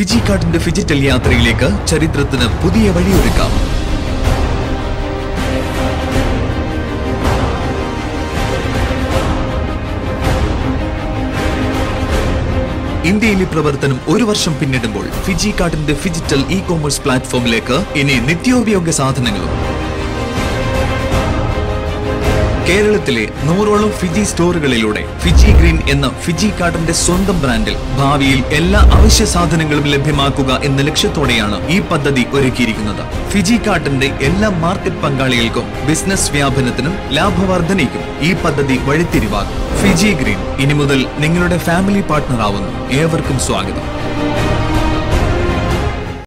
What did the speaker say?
Fiji കാർഡിന്റെ phygital യാത്രയിലേക്ക് ചരിത്രത്തിന് പുതിയ വഴിയൊരുക്കാം. ഇന്ത്യയിലെ പ്രവർത്തനം ഒരു വർഷം പിന്നിടുമ്പോൾ ഫിജി കാർഡിന്റെ ഫിജിറ്റൽ ഇ കോമേഴ്സ് പ്ലാറ്റ്ഫോമിലേക്ക് ഇനി നിത്യോപയോഗ സാധനങ്ങളും കേരളത്തിലെ നൂറോളം ഫിജി സ്റ്റോറുകളിലൂടെ ഫിജി ഗ്രീൻ എന്ന ഫിജി കാർഡിന്റെ സ്വന്തം ബ്രാൻഡിൽ ഭാവിയിൽ എല്ലാ അവശ്യ സാധനങ്ങളും ലഭ്യമാക്കുക എന്ന ലക്ഷ്യത്തോടെയാണ് ഈ പദ്ധതി ഒരുക്കിയിരിക്കുന്നത്. ഫിജി കാർഡിന്റെ എല്ലാ മാർക്കറ്റ് പങ്കാളികൾക്കും ബിസിനസ് വ്യാപനത്തിനും ലാഭവർദ്ധനയ്ക്കും ഈ പദ്ധതി വഴിത്തിരിവാകും. ഫിജി ഗ്രീൻ ഇനി മുതൽ നിങ്ങളുടെ ഫാമിലി പാർട്ട്ണർ ആവുന്നു ഏവർക്കും സ്വാഗതം.